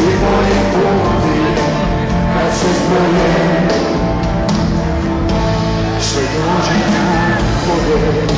Сегодня помни, как все знает, что должен быть